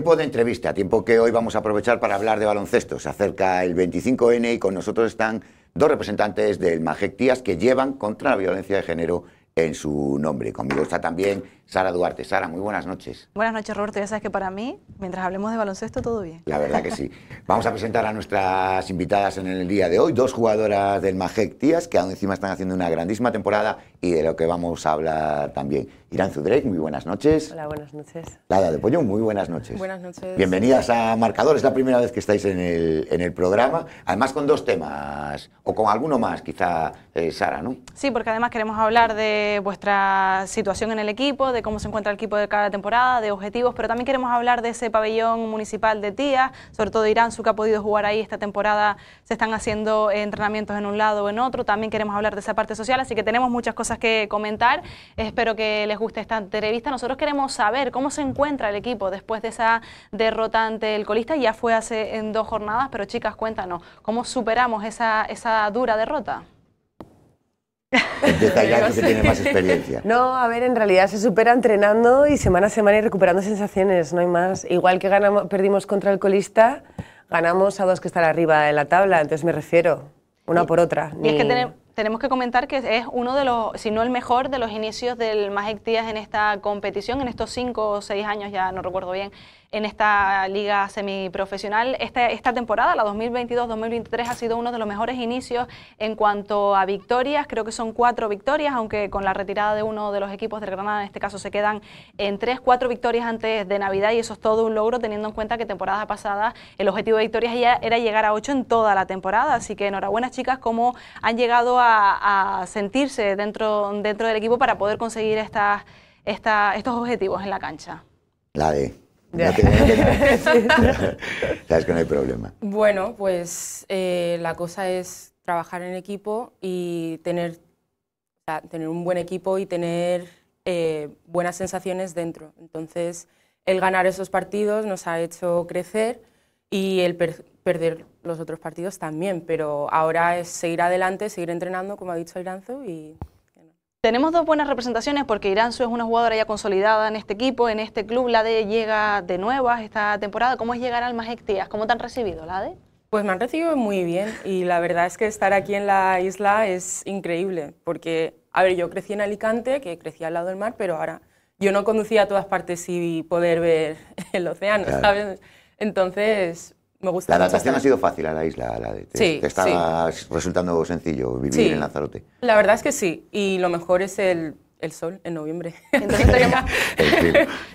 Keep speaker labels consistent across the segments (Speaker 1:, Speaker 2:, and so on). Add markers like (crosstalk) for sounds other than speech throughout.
Speaker 1: Tiempo de entrevista, tiempo que hoy vamos a aprovechar para hablar de baloncesto. Se acerca el 25N y con nosotros están dos representantes del MAGEC Tías que llevan contra la violencia de género en su nombre. Conmigo está también Sara Duarte. Sara, muy buenas noches.
Speaker 2: Buenas noches, Roberto. Ya sabes que para mí, mientras hablemos de baloncesto, todo bien.
Speaker 1: La verdad que sí. Vamos a presentar a nuestras invitadas en el día de hoy, dos jugadoras del Majek Tías, que aún encima están haciendo una grandísima temporada y de lo que vamos a hablar también. Irán Zudrek, muy buenas noches.
Speaker 3: Hola, buenas noches.
Speaker 1: Lada de Pollo, muy buenas noches.
Speaker 3: Buenas noches.
Speaker 1: Bienvenidas a Marcador, es la primera vez que estáis en el, en el programa, además con dos temas, o con alguno más, quizá eh, Sara, ¿no?
Speaker 2: Sí, porque además queremos hablar de vuestra situación en el equipo, de cómo se encuentra el equipo de cada temporada, de objetivos, pero también queremos hablar de ese pabellón municipal de Tía, sobre todo Irán, su que ha podido jugar ahí esta temporada, se están haciendo entrenamientos en un lado o en otro, también queremos hablar de esa parte social, así que tenemos muchas cosas que comentar, espero que les guste esta entrevista, nosotros queremos saber cómo se encuentra el equipo después de esa derrota ante el colista, ya fue hace en dos jornadas, pero chicas, cuéntanos, ¿cómo superamos esa, esa dura derrota?
Speaker 1: Empieza ya que tiene más experiencia.
Speaker 3: No, a ver, en realidad se supera entrenando y semana a semana y recuperando sensaciones, no hay más. Igual que ganamos, perdimos contra el colista, ganamos a dos que están arriba en la tabla, entonces me refiero, una por otra.
Speaker 2: Y es que tenemos tenemos que comentar que es uno de los, si no el mejor, de los inicios del Magic Tías en esta competición, en estos cinco o seis años, ya no recuerdo bien, en esta liga semiprofesional. Esta, esta temporada, la 2022-2023, ha sido uno de los mejores inicios en cuanto a victorias. Creo que son cuatro victorias, aunque con la retirada de uno de los equipos del Granada, en este caso se quedan en tres, cuatro victorias antes de Navidad y eso es todo un logro teniendo en cuenta que temporada pasada el objetivo de victorias ya era llegar a ocho en toda la temporada. Así que enhorabuena chicas, cómo han llegado a, sentirse dentro, dentro del equipo para poder conseguir estas, estos objetivos en la cancha.
Speaker 1: La de (laughs) (laughs) Sabes que no hay problema.
Speaker 4: Bueno, pues eh, la cosa es trabajar en equipo y tener, tener un buen equipo y tener eh, buenas sensaciones dentro. Entonces, el ganar esos partidos nos ha hecho crecer y el perder los otros partidos también, pero ahora es seguir adelante, seguir entrenando, como ha dicho Iranzo, y
Speaker 2: tenemos dos buenas representaciones porque Iranzu es una jugadora ya consolidada en este equipo, en este club. La de llega de nuevas esta temporada. ¿Cómo es llegar al Majek Tías? ¿Cómo te han recibido, la de?
Speaker 4: Pues me han recibido muy bien y la verdad es que estar aquí en la isla es increíble porque, a ver, yo crecí en Alicante, que crecí al lado del mar, pero ahora yo no conducía a todas partes y poder ver (laughs) el océano, ¿sabes? Entonces,
Speaker 1: la adaptación ha sido fácil a la isla, la de,
Speaker 4: sí,
Speaker 1: te está resultando sencillo vivir en Lanzarote.
Speaker 4: La verdad es que sí, y lo mejor es el, el sol en noviembre.
Speaker 2: Entonces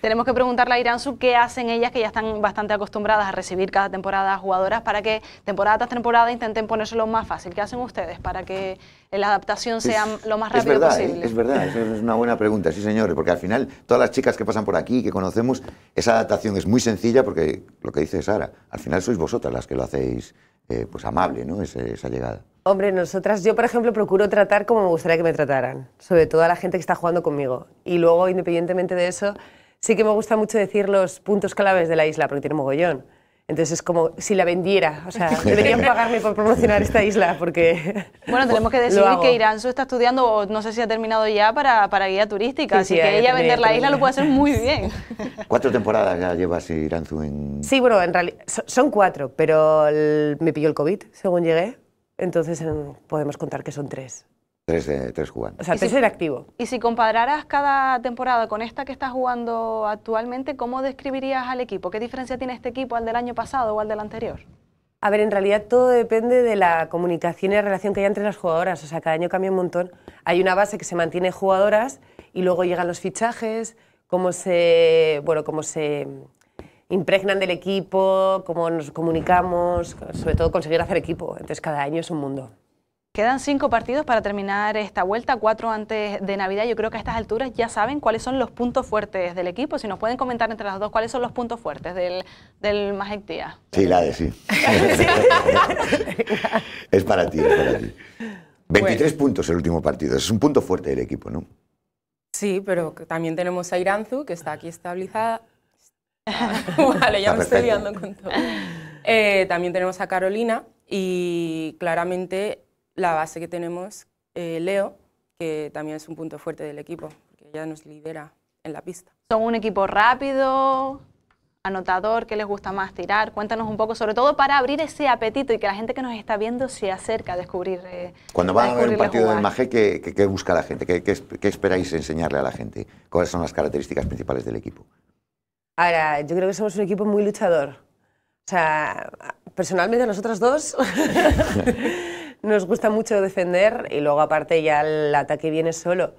Speaker 2: tenemos, (laughs) que preguntarle a Iransu qué hacen ellas, que ya están bastante acostumbradas a recibir cada temporada jugadoras, para que temporada tras temporada intenten ponérselo más fácil. ¿Qué hacen ustedes para que la adaptación sea lo más rápido
Speaker 1: es verdad,
Speaker 2: posible?
Speaker 1: Es verdad, es una buena pregunta, sí señores, porque al final todas las chicas que pasan por aquí, que conocemos, esa adaptación es muy sencilla porque lo que dice Sara, al final sois vosotras las que lo hacéis eh, pues amable, ¿no? esa llegada.
Speaker 3: Hombre, nosotras, yo por ejemplo procuro tratar como me gustaría que me trataran, sobre todo a la gente que está jugando conmigo. Y luego, independientemente de eso, sí que me gusta mucho decir los puntos claves de la isla, porque tiene mogollón. Entonces es como si la vendiera, o sea, (laughs) deberían pagarme por promocionar esta isla porque... (laughs)
Speaker 2: Bueno, tenemos que (laughs) decir que Iranzu está estudiando, o no sé si ha terminado ya, para, para guía turística, así que ella vender la isla lo puede hacer muy bien.
Speaker 1: ¿Cuatro temporadas ya llevas Iranzu en...?
Speaker 3: Sí, bueno, en realidad son cuatro, pero me pilló el COVID según llegué, entonces podemos contar que son tres.
Speaker 1: Tres, de, tres jugando.
Speaker 3: O sea, tres si, activo.
Speaker 2: Y si compararas cada temporada con esta que estás jugando actualmente, ¿cómo describirías al equipo? ¿Qué diferencia tiene este equipo al del año pasado o al del anterior?
Speaker 3: A ver, en realidad todo depende de la comunicación y la relación que hay entre las jugadoras. O sea, cada año cambia un montón. Hay una base que se mantiene jugadoras y luego llegan los fichajes, cómo se, bueno, cómo se impregnan del equipo, cómo nos comunicamos, sobre todo conseguir hacer equipo. Entonces cada año es un mundo.
Speaker 2: Quedan cinco partidos para terminar esta vuelta, cuatro antes de Navidad. Yo creo que a estas alturas ya saben cuáles son los puntos fuertes del equipo. Si nos pueden comentar entre las dos cuáles son los puntos fuertes del, del Magic Tía.
Speaker 1: Sí, la de sí. (laughs) es para ti, es para ti. 23 puntos el último partido. Es un punto fuerte del equipo, ¿no?
Speaker 4: Sí, pero también tenemos a Iranzu, que está aquí estabilizada, (laughs) vale, ya me estoy liando con todo. Eh, también tenemos a Carolina y claramente la base que tenemos, eh, Leo, que también es un punto fuerte del equipo, porque ella nos lidera en la pista.
Speaker 2: Son un equipo rápido, anotador, qué les gusta más tirar. Cuéntanos un poco, sobre todo para abrir ese apetito y que la gente que nos está viendo se acerque a descubrir. Eh,
Speaker 1: Cuando van a, ver un partido del Maje, ¿qué, ¿qué, busca la gente? ¿Qué, ¿Qué, esperáis enseñarle a la gente? ¿Cuáles son las características principales del equipo?
Speaker 3: Ahora, yo creo que somos un equipo muy luchador. O sea, personalmente nosotros dos (laughs) nos gusta mucho defender y luego aparte ya el ataque viene solo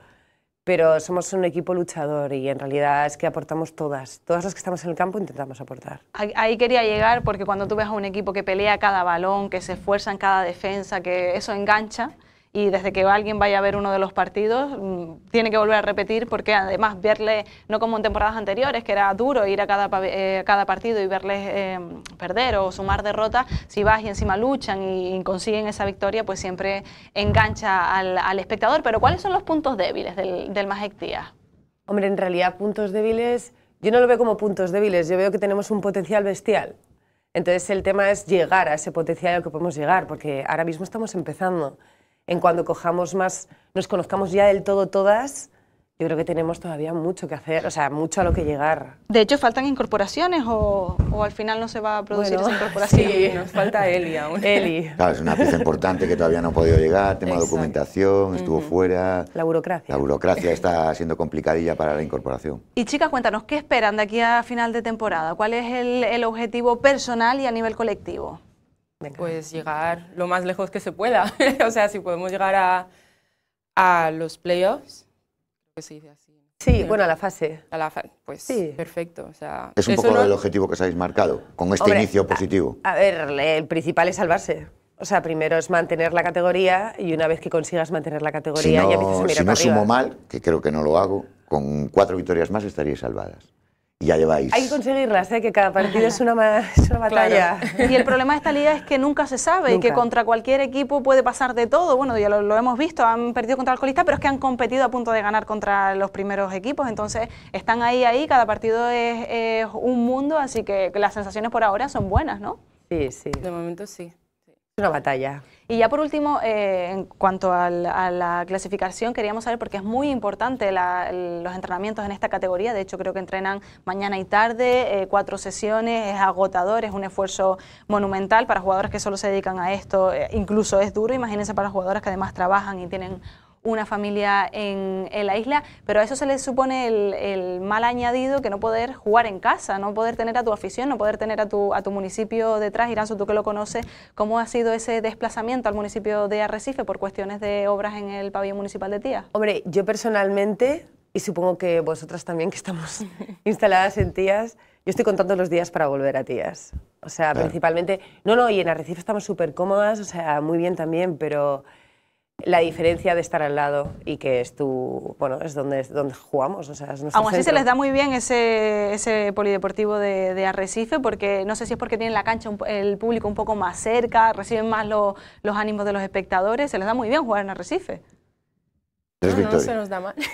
Speaker 3: pero somos un equipo luchador y en realidad es que aportamos todas, todas las que estamos en el campo intentamos aportar.
Speaker 2: Ahí quería llegar porque cuando tú ves a un equipo que pelea cada balón, que se esfuerza en cada defensa, que eso engancha, y desde que alguien vaya a ver uno de los partidos mm, tiene que volver a repetir porque además verle, no como en temporadas anteriores, que era duro ir a cada, eh, cada partido y verles eh, perder o sumar derrotas, si vas y encima luchan y, consiguen esa victoria, pues siempre engancha al, espectador. Pero ¿cuáles son los puntos débiles del, del
Speaker 3: Hombre, en realidad puntos débiles, yo no lo veo como puntos débiles, yo veo que tenemos un potencial bestial. Entonces el tema es llegar a ese potencial al que podemos llegar, porque ahora mismo estamos empezando en cuando cojamos más, nos conozcamos ya del todo todas, yo creo que tenemos todavía mucho que hacer, o sea, mucho a lo que llegar.
Speaker 2: De hecho, ¿faltan incorporaciones o, o al final no se va a producir esa incorporación?
Speaker 3: Sí, nos falta Eli aún. (laughs) Eli.
Speaker 1: Claro, es una pieza importante que todavía no ha podido llegar, tema de documentación, estuvo fuera.
Speaker 3: La burocracia.
Speaker 1: La burocracia está siendo complicadilla para la incorporación.
Speaker 2: Y chicas, cuéntanos, ¿qué esperan de aquí a final de temporada? ¿Cuál es el, el objetivo personal y a nivel colectivo?
Speaker 4: Pues llegar lo más lejos que se pueda. (laughs) o sea, si podemos llegar a, a los playoffs,
Speaker 3: que se dice así. Sí, bueno, a la fase.
Speaker 4: A la pues sí. perfecto. O sea,
Speaker 1: es un poco el objetivo que os habéis marcado con este inicio positivo.
Speaker 3: A, ver, el principal es salvarse. O sea, primero es mantener la categoría y una vez que consigas mantener la categoría ya empiezas a mirar
Speaker 1: Si no sumo mal, que creo que no lo hago, con cuatro victorias más estaríais salvadas ya lleváis.
Speaker 3: Hay que conseguirlas, ¿eh? que cada partido es una, una (laughs) batalla.
Speaker 2: Y el problema de esta liga es que nunca se sabe y que contra cualquier equipo puede pasar de todo. Bueno, ya lo, hemos visto, han perdido contra el colista, pero es que han competido a punto de ganar contra los primeros equipos. Entonces están ahí, ahí, cada partido es un mundo, así que las sensaciones por ahora son buenas, ¿no?
Speaker 3: Sí, sí.
Speaker 4: De momento sí.
Speaker 3: Una batalla.
Speaker 2: Y ya por último, eh, en cuanto a la, clasificación, queríamos saber, porque es muy importante los entrenamientos en esta categoría, de hecho creo que entrenan mañana y tarde, eh, cuatro sesiones, es agotador, es un esfuerzo monumental para jugadores que solo se dedican a esto, eh, incluso es duro, imagínense para jugadores que además trabajan y tienen una familia en, la isla, pero a eso se le supone el, mal añadido que no poder jugar en casa, no poder tener a tu afición, no poder tener a tu, a tu municipio detrás. Iranzo, tú que lo conoces, ¿cómo ha sido ese desplazamiento al municipio de Arrecife por cuestiones de obras en el pabellón municipal de Tías?
Speaker 3: Hombre, yo personalmente, y supongo que vosotras también que estamos (laughs) instaladas en Tías, yo estoy contando los días para volver a Tías. O sea, principalmente, no, no, y en Arrecife estamos súper cómodas, o sea, muy bien también, pero la diferencia de estar al lado y que es tu, bueno, es donde, donde jugamos. O sea, es
Speaker 2: Aún así se les da muy bien ese, ese polideportivo de, de, Arrecife, porque no sé si es porque tienen la cancha, el público un poco más cerca, reciben más los ánimos de los espectadores, se les da muy bien jugar en Arrecife.
Speaker 4: No, se nos da mal. (laughs) (laughs)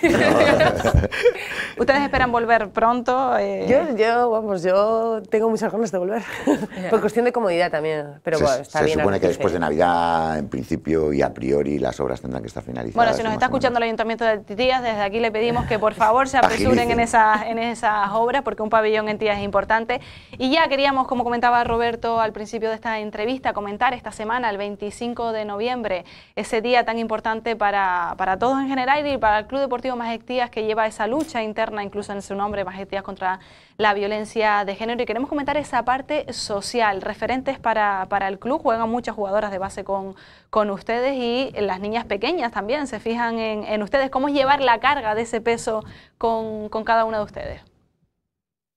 Speaker 2: ¿Ustedes esperan volver pronto?
Speaker 3: Eh, yo, yo, vamos, yo tengo muchas ganas de volver. (laughs) Por cuestión de comodidad también. Pero
Speaker 1: se,
Speaker 3: bueno, está
Speaker 1: se supone que después de Navidad, en principio y a priori, las obras tendrán que estar finalizadas.
Speaker 2: Bueno, si nos está escuchando el Ayuntamiento de Tías, desde aquí le pedimos que por favor se apresuren en esas, en esas obras, porque un pabellón en Tías es importante. Y ya queríamos, como comentaba Roberto al principio de esta entrevista, comentar esta semana, el 25 de noviembre, ese día tan importante para, para todos en general y para el Club Deportivo Majestías que lleva esa lucha interna, incluso en su nombre, Majestías contra la violencia de género. Y queremos comentar esa parte social. Referentes para, para el club, juegan muchas jugadoras de base con, con ustedes y las niñas pequeñas también se fijan en, en ustedes. ¿Cómo es llevar la carga de ese peso con, con cada una de ustedes?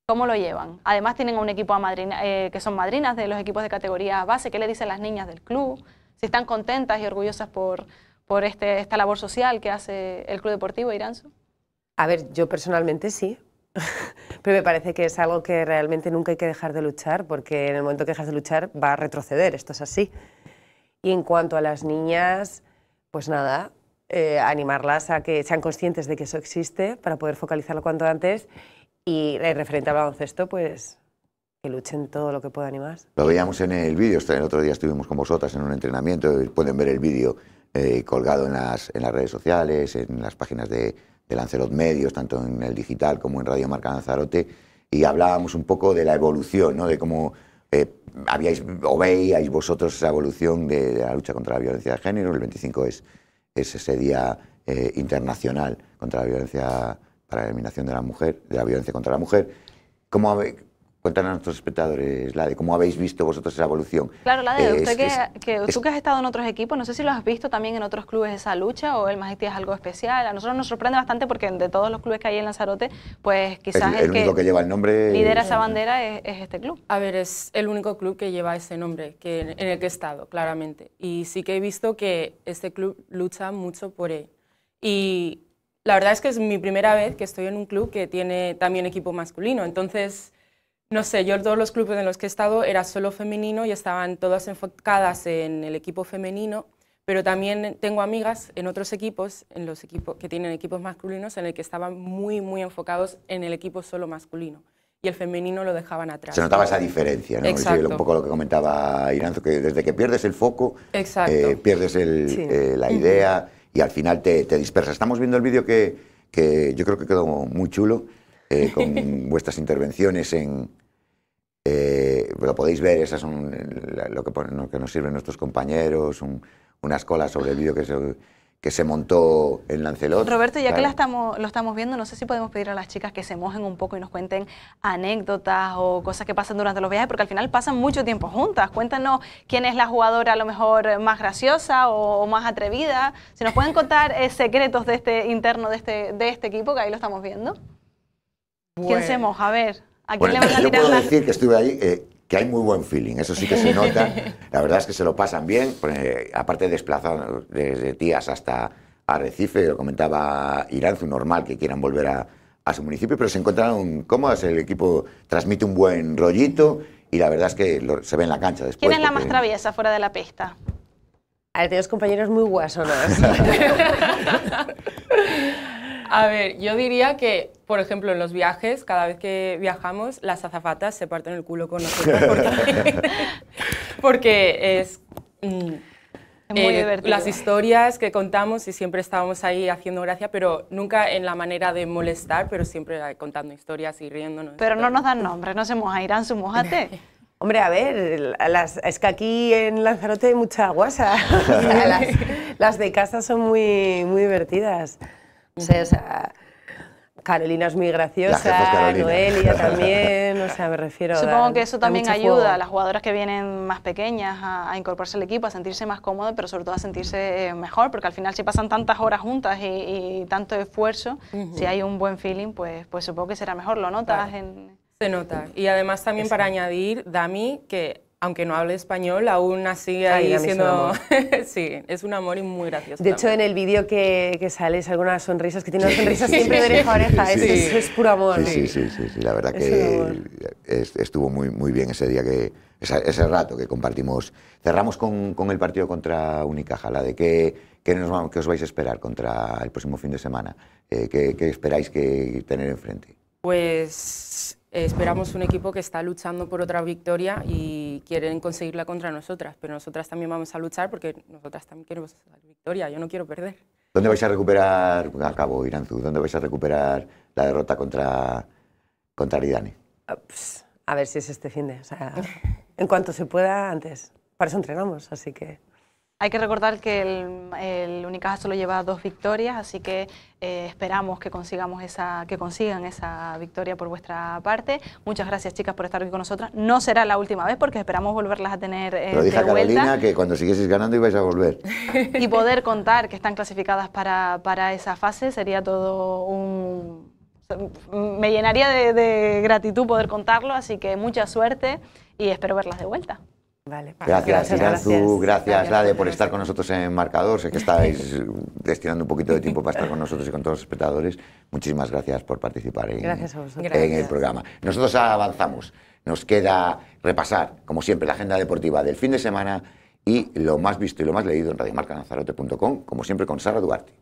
Speaker 2: ¿Cómo lo llevan? Además tienen un equipo madrina, eh, que son madrinas de los equipos de categoría base. ¿Qué le dicen las niñas del club? Si están contentas y orgullosas por, por este, esta labor social que hace el Club Deportivo Iranzo?
Speaker 3: A ver, yo personalmente sí, (laughs) pero me parece que es algo que realmente nunca hay que dejar de luchar, porque en el momento que dejas de luchar va a retroceder, esto es así. Y en cuanto a las niñas, pues nada, eh, animarlas a que sean conscientes de que eso existe para poder focalizarlo cuanto antes y eh, referente al baloncesto, pues que luchen todo lo que puedan y más.
Speaker 1: Lo veíamos en el vídeo, el otro día estuvimos con vosotras en un entrenamiento, pueden ver el vídeo eh, colgado en las, en las, redes sociales, en las páginas de, de, Lancelot Medios, tanto en el digital como en Radio Marca Lanzarote. y hablábamos un poco de la evolución, ¿no? de cómo eh, habíais o veíais vosotros esa evolución de, la lucha contra la violencia de género. El 25 es, es ese día eh, internacional contra la violencia para la eliminación de la mujer, de la violencia contra la mujer. ¿Cómo, Cuéntanos a nuestros espectadores, Lade, ¿cómo habéis visto vosotros esa evolución?
Speaker 2: Claro, Lade, eh, usted que, que tú que has estado en otros equipos, no sé si lo has visto también en otros clubes esa lucha o el Majestía es algo especial. A nosotros nos sorprende bastante porque de todos los clubes que hay en Lanzarote, pues quizás
Speaker 1: el, el, único que, lleva el nombre
Speaker 2: lidera esa bandera es, es, este club.
Speaker 4: A ver, es el único club que lleva ese nombre que, en el que he estado, claramente. Y sí que he visto que este club lucha mucho por él. Y la verdad es que es mi primera vez que estoy en un club que tiene también equipo masculino. Entonces no sé, yo todos los clubes en los que he estado era solo femenino y estaban todas enfocadas en el equipo femenino, pero también tengo amigas en otros equipos, en los equipos que tienen equipos masculinos, en el que estaban muy, muy enfocados en el equipo solo masculino y el femenino lo dejaban atrás.
Speaker 1: Se notaba esa diferencia, ¿no?
Speaker 4: Exacto.
Speaker 1: un poco lo que comentaba Iranzo, que desde que pierdes el foco, eh, pierdes el, sí. eh, la idea y al final te, te dispersas. Estamos viendo el vídeo que, que, yo creo que quedó muy chulo, eh, con (laughs) vuestras intervenciones en, eh, lo podéis ver, esas son lo que, lo que nos sirven nuestros compañeros, un, unas colas sobre el vídeo que se, que se montó en Lancelot.
Speaker 2: Roberto, ya claro. que la estamos, lo estamos viendo, no sé si podemos pedir a las chicas que se mojen un poco y nos cuenten anécdotas o cosas que pasan durante los viajes, porque al final pasan mucho tiempo juntas. Cuéntanos quién es la jugadora a lo mejor más graciosa o, o más atrevida. Si nos pueden contar eh, secretos de este interno de este, de este equipo, que ahí lo estamos viendo. Bueno. ¿Quién se moja? A ver. ¿A quién
Speaker 1: bueno,
Speaker 2: le van a
Speaker 1: yo puedo
Speaker 2: la...
Speaker 1: decir que estuve ahí, eh, que hay muy buen feeling, eso sí que se nota. (laughs) La verdad es que se lo pasan bien, pues, eh, aparte de desplazar desde Tías hasta Arrecife, lo comentaba Iranzu, normal que quieran volver a, a su municipio, pero se encontraron cómodas, el equipo transmite un buen rollito y la verdad es que lo, se ve en la cancha después.
Speaker 2: ¿Quién es la más traviesa fuera de la pista?
Speaker 3: A ver, compañeros muy guasonos. (laughs) (laughs)
Speaker 4: A ver, yo diría que, por ejemplo, en los viajes, cada vez que viajamos, las azafatas se parten el culo con nosotros (laughs) porque, porque es... Mm,
Speaker 2: Es muy divertido.
Speaker 4: Las historias que contamos y siempre estábamos ahí haciendo gracia, pero nunca en la manera de molestar, pero siempre contando historias y riéndonos.
Speaker 2: Pero no nos dan nombre, no se moja, Irán, su mojate. (laughs)
Speaker 3: Hombre, a ver, las, es que aquí en Lanzarote hay mucha guasa. (laughs) Las, las, de casa son muy, muy divertidas. O sea, o sea, Carolina es muy graciosa, Noelia (laughs) también, o sea, me refiero
Speaker 2: Supongo
Speaker 3: a,
Speaker 2: que eso también ayuda juego. a las jugadoras que vienen más pequeñas a, a, incorporarse al equipo, a sentirse más cómodas, pero sobre todo a sentirse eh, mejor, porque al final si pasan tantas horas juntas y, y tanto esfuerzo, uh -huh. si hay un buen feeling, pues, pues supongo que será mejor, ¿lo notas?
Speaker 4: Claro.
Speaker 2: En...
Speaker 4: Se nota. Y además también Eso. para añadir, Dami, que aunque no hable español, aún así ahí siendo... (laughs) sí, es un amor y muy gracioso.
Speaker 3: De hecho, en el vídeo que, que sales algunas sonrisas, que tiene una sonrisa siempre de oreja a oreja, sí, sí. Es, es, puro amor.
Speaker 1: Sí, sí, sí, sí, la verdad que estuvo muy, muy bien ese día, que ese, ese rato que compartimos. Cerramos con, con, el partido contra Unicaja, la de qué, qué, nos, qué os vais a esperar contra el próximo fin de semana, eh, qué, qué esperáis que tener enfrente.
Speaker 4: Pues esperamos un equipo que está luchando por otra victoria y quieren conseguirla contra nosotras, pero nosotras también vamos a luchar porque nosotras también queremos la victoria, yo no quiero perder.
Speaker 1: ¿Dónde vais a recuperar, a cabo Iranzu, dónde vais a recuperar la derrota contra, contra Aridane?
Speaker 3: Uh, pues, a ver si es este fin de, o sea, en cuanto se pueda antes. Para eso entrenamos, así que...
Speaker 2: Hay que recordar que el, el, Unicaja solo lleva dos victorias, así que eh, esperamos que consigamos esa, que consigan esa victoria por vuestra parte. Muchas gracias, chicas, por estar aquí con nosotras. No será la última vez porque esperamos volverlas a tener eh,
Speaker 1: Lo dije
Speaker 2: de
Speaker 1: a Carolina
Speaker 2: vuelta.
Speaker 1: que cuando siguieseis ganando ibais a volver. (laughs)
Speaker 2: y poder contar que están clasificadas para, para esa fase sería todo un me llenaría de, de, gratitud poder contarlo, así que mucha suerte y espero verlas de vuelta.
Speaker 3: Vale,
Speaker 1: gracias, gracias, gracias, gracias, gracias Lade, por estar con nosotros en Marcador. Sé que (laughs) estáis destinando un poquito de tiempo para estar con nosotros y con todos los espectadores. Muchísimas gracias por participar en, en el programa. Nosotros avanzamos. Nos queda repasar, como siempre, la agenda deportiva del fin de semana y lo más visto y lo más leído en radiomarcanazarate.com, como siempre con Sara Duarte.